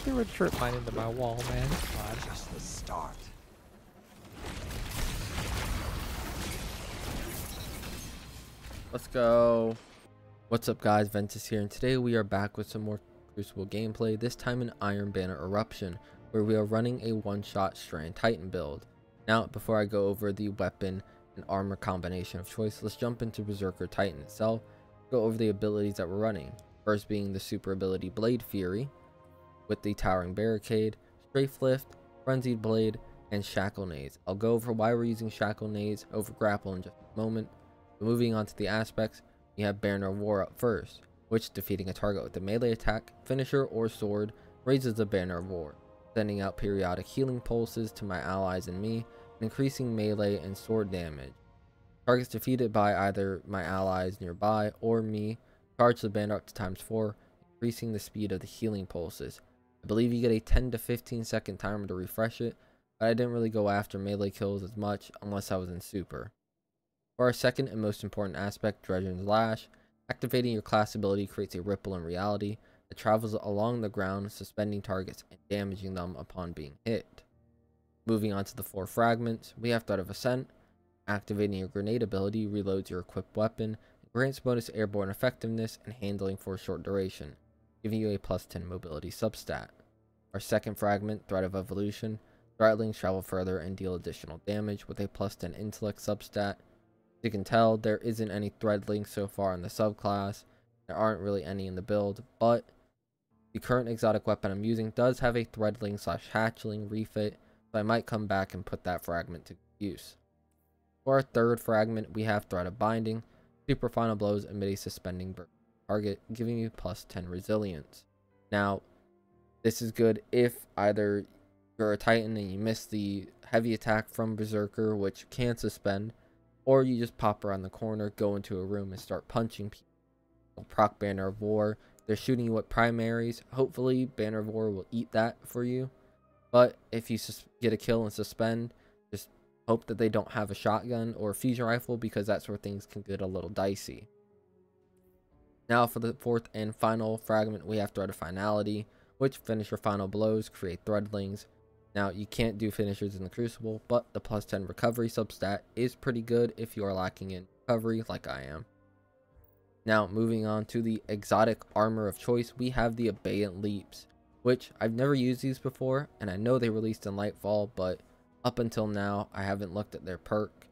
threw a trip mine into my wall, man. God. Just the start. Let's go. What's up guys, Ventis here, and today we are back with some more Crucible gameplay, this time an Iron Banner Eruption, where we are running a one-shot Strand Titan build. Now, before I go over the weapon and armor combination of choice, let's jump into Berserker Titan itself, go over the abilities that we're running. First being the super ability Blade Fury, with the Towering Barricade, Strafe Lift, Frenzied Blade, and Shackle Nades. I'll go over why we're using Shackle Nades over Grapple in just a moment, but moving on to the aspects, we have Banner of War up first, which defeating a target with a melee attack, finisher, or sword raises the Banner of War, sending out periodic healing pulses to my allies and me, increasing melee and sword damage. Targets defeated by either my allies nearby or me charge the banner up to times 4, increasing the speed of the healing pulses. I believe you get a 10 to 15 second timer to refresh it, but I didn't really go after melee kills as much unless I was in super. For our second and most important aspect, Drengr's Lash, activating your class ability creates a ripple in reality that travels along the ground, suspending targets and damaging them upon being hit. Moving on to the four fragments, we have Thread of Ascent. Activating your grenade ability reloads your equipped weapon, grants bonus airborne effectiveness and handling for a short duration, giving you a plus 10 mobility substat. Our second fragment, Thread of Evolution, Threadlings travel further and deal additional damage with a plus 10 intellect substat, as you can tell, there isn't any threadlings so far in the subclass. There aren't really any in the build, but the current exotic weapon I'm using does have a threadling slash hatchling refit, so I might come back and put that fragment to use. For our third fragment, we have Thread of Binding. Super Final Blows emit a suspending target, giving you plus 10 resilience. Now, this is good if either you're a Titan and you miss the heavy attack from Berserker, which can suspend, or you just pop around the corner, go into a room, and start punching people. Proc Banner of War. They're shooting you with primaries. Hopefully, Banner of War will eat that for you. But if you get a kill and suspend, just hope that they don't have a shotgun or a fusion rifle because that's where things can get a little dicey. Now for the fourth and final fragment, we have Thread of Finality, which finish your final blows, create threadlings, now, you can't do finishers in the Crucible, but the plus 10 recovery substat is pretty good if you are lacking in recovery like I am. Now, moving on to the exotic armor of choice, we have the Abeyant Leaps, which I've never used these before, and I know they released in Lightfall, but up until now, I haven't looked at their perk.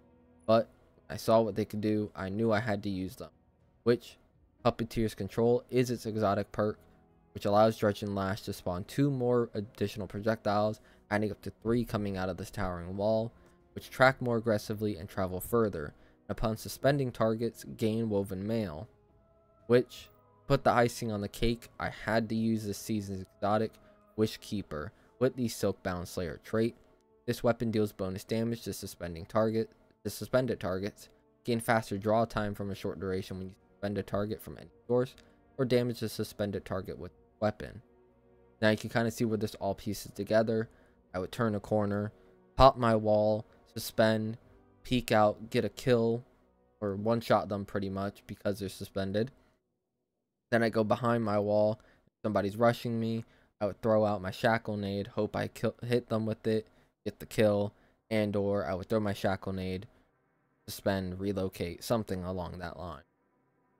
But I saw what they could do, I knew I had to use them, which Puppeteer's Control is its exotic perk, which allows Drengr Lash to spawn two more additional projectiles adding up to three coming out of this towering wall, which track more aggressively and travel further. And upon suspending targets, gain Woven Mail, which put the icing on the cake. I had to use this season's exotic Wish Keeper with the Silkbound Slayer trait. This weapon deals bonus damage to suspending target to suspended targets, gain faster draw time from a short duration when you suspend a target from any source, or damage a suspended target with weapon. Now you can kind of see where this all pieces together. I would turn a corner, pop my wall, suspend, peek out, get a kill, or one shot them pretty much because they're suspended. Then I go behind my wall. If somebody's rushing me. I would throw out my shackle nade, hope I kill, hit them with it, get the kill, and or I would throw my shackle nade, suspend, relocate, something along that line.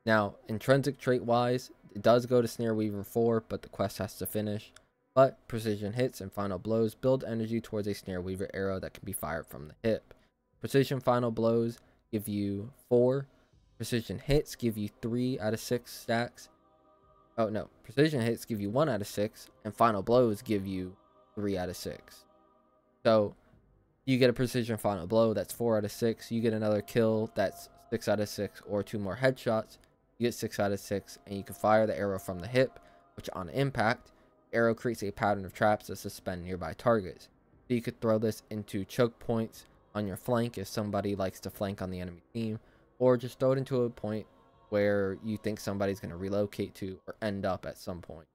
Now, intrinsic trait wise, it does go to Snare Weaver 4, but the quest has to finish. But precision hits and final blows build energy towards a snare weaver arrow that can be fired from the hip. Precision final blows give you 4. Precision hits give you 3 out of 6 stacks. Oh no, precision hits give you 1 out of 6 and final blows give you 3 out of 6. So you get a precision final blow that's 4 out of 6. You get another kill that's 6 out of 6 or 2 more headshots. You get 6 out of 6 and you can fire the arrow from the hip which on impact arrow creates a pattern of traps that suspend nearby targets. So you could throw this into choke points on your flank if somebody likes to flank on the enemy team, or just throw it into a point where you think somebody's going to relocate to or end up at some point.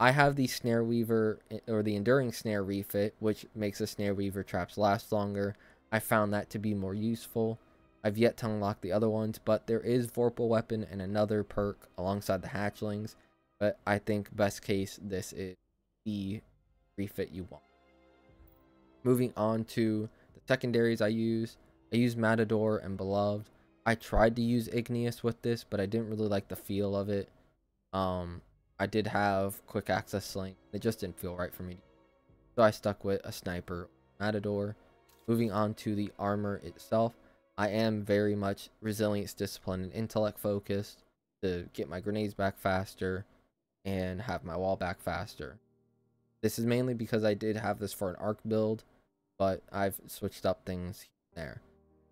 I have the Snare Weaver eh, or the Enduring Snare refit, which makes the Snare Weaver traps last longer. I found that to be more useful. I've yet to unlock the other ones, but there is Vorpal Weapon and another perk alongside the Hatchlings but I think best case this is the refit you want. Moving on to the secondaries I use. I use Matador and Beloved. I tried to use Igneous with this, but I didn't really like the feel of it. Um, I did have quick access sling. It just didn't feel right for me. So I stuck with a sniper Matador. Moving on to the armor itself. I am very much resilience, discipline, and intellect focused to get my grenades back faster and have my wall back faster. This is mainly because I did have this for an arc build, but I've switched up things there.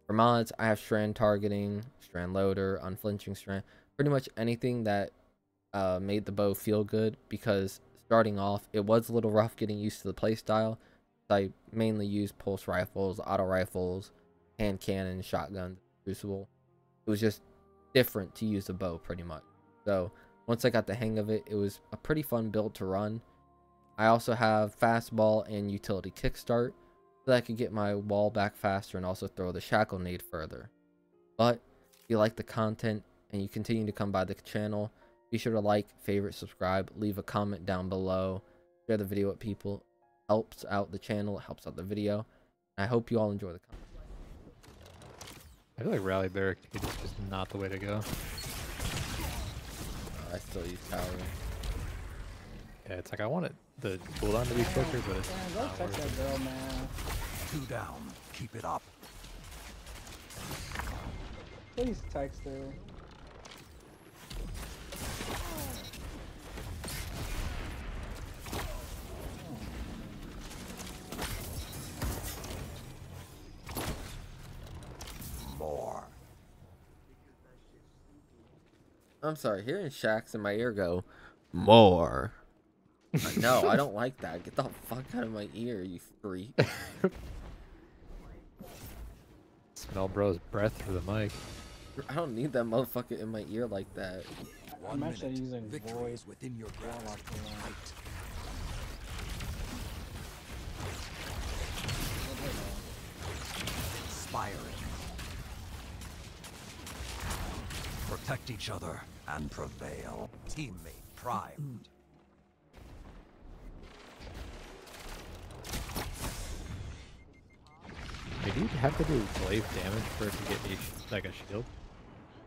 For mods, I have strand targeting, strand loader, unflinching strand, pretty much anything that uh, made the bow feel good because starting off, it was a little rough getting used to the playstyle. I mainly used pulse rifles, auto rifles, hand cannon, shotgun, crucible. It was just different to use a bow pretty much. So once I got the hang of it, it was a pretty fun build to run. I also have fastball and utility kickstart so that I could get my wall back faster and also throw the shackle nade further. But if you like the content and you continue to come by the channel, be sure to like, favorite, subscribe, leave a comment down below, share the video with people. Helps out the channel, it helps out the video. I hope you all enjoy the content. I feel like rally barricade is just not the way to go. I still use tower. Yeah, it's like I want it the cooldown to be quicker, but it's Man, go not check worth that it. girl, man. Two down. Keep it up. Please text her. I'm sorry, hearing Shax in my ear go, more. No, I don't like that. Get the fuck out of my ear, you freak. Smell bro's breath through the mic. I don't need that motherfucker in my ear like that. One I'm actually minute. using Victory Void within your grasp. Warlock for that. Fight. Inspiring. Protect each other and prevail. Teammate primed. Do you have to do glaive damage for it to get a like a shield?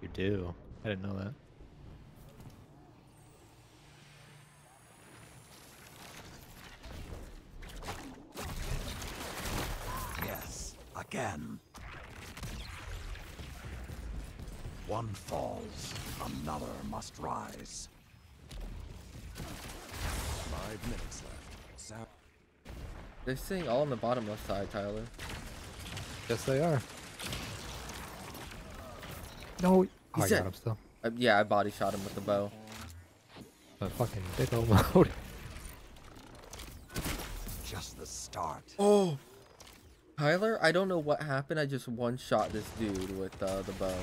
You do. I didn't know that. Yes, again. One falls, another must rise. Five minutes left. Sound. They're sitting all on the bottom left side, Tyler. Yes, they are. No. Oh, I said- got him still. Uh, yeah, I body shot him with the bow. The fucking dicko mode. Just the start. Oh! Tyler, I don't know what happened. I just one shot this dude with uh, the bow.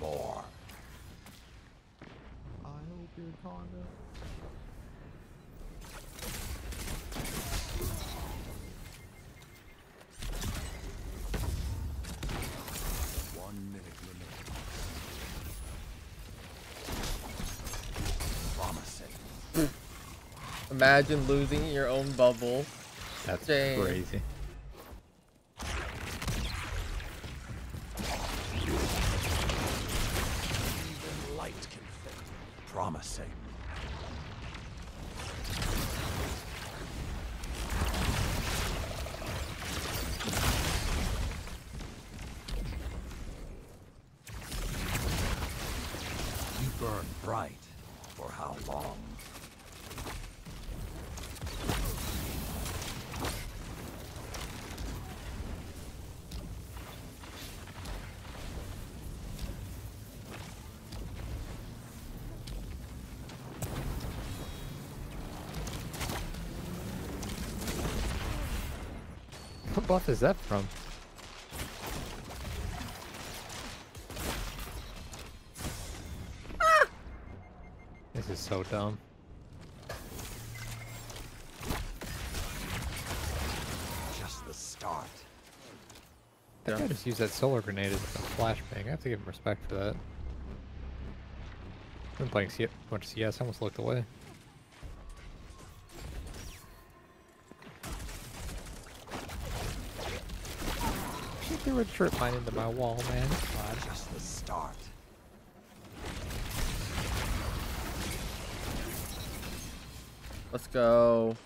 More. I hope you're Honda. One minute remaining. Promising. Imagine losing your own bubble. That's Dang. crazy. Even light can fade. Promising. What buff is that from? This is so dumb. Just the start. That guy just used that solar grenade as a flashbang. I have to give him respect for that. I've been playing C much CS, I almost looked away. Threw a trip mine into my wall, man. Just the start. Let's go.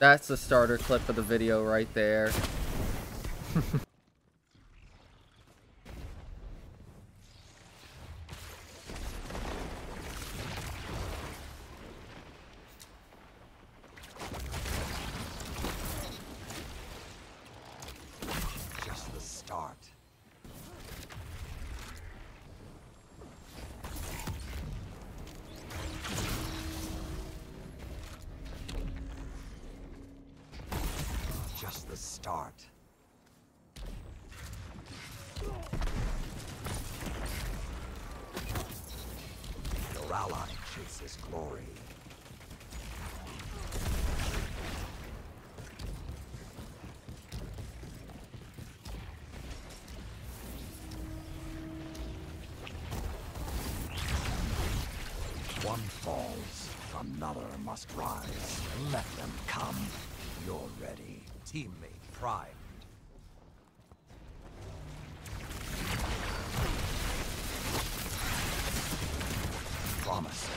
That's the starter clip of the video right there. Just the start. Just the start. Your ally chases glory. One falls, another must rise. Let them come. You're ready. Teammate primed. Promising.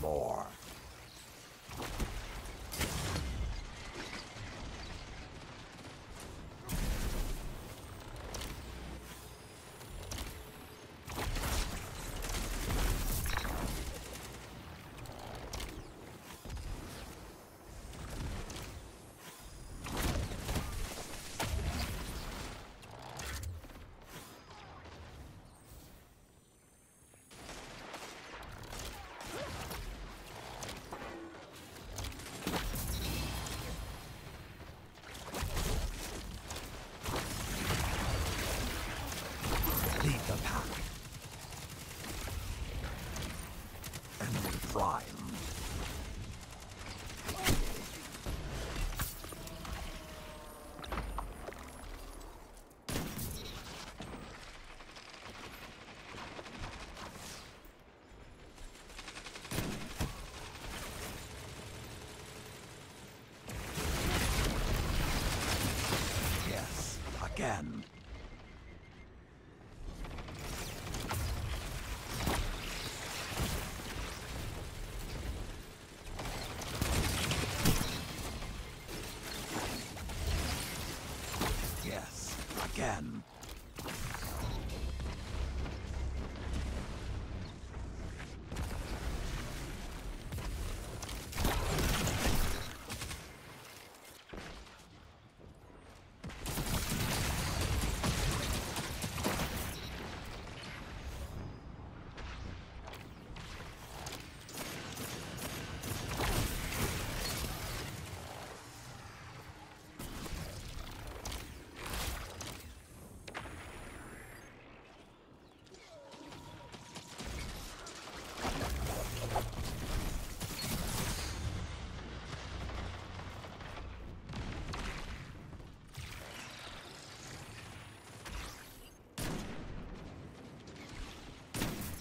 More. Lead the pack. Enemy prime. Yes, again. Yes, again.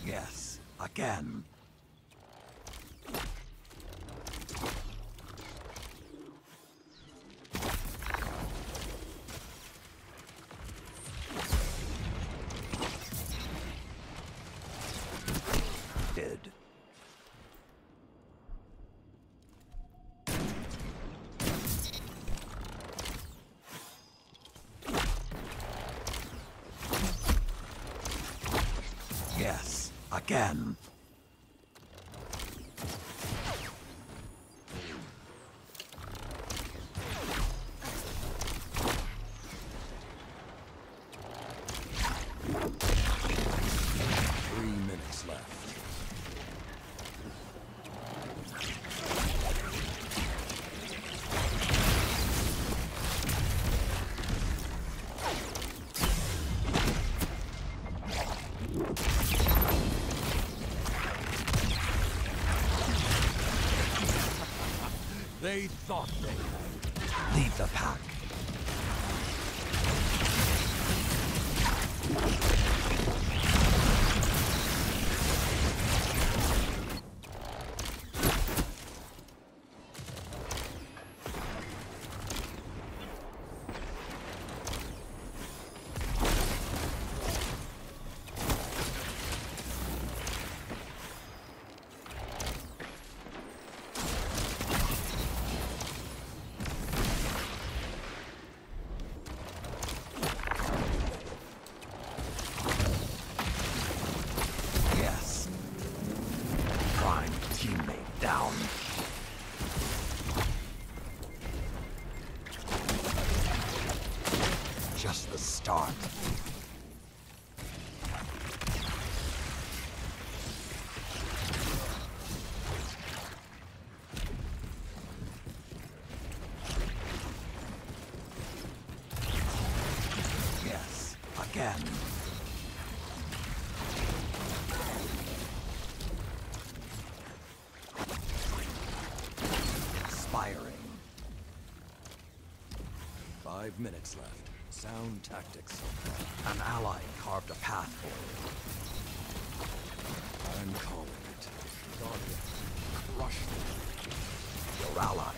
Yes, again. Yes, again. They thought they. Lead the pack. Start. Yes, again. Expiring. Five minutes left. Sound tactics. An ally carved a path for you. I'm calling it. Guardian. Crush them. Your ally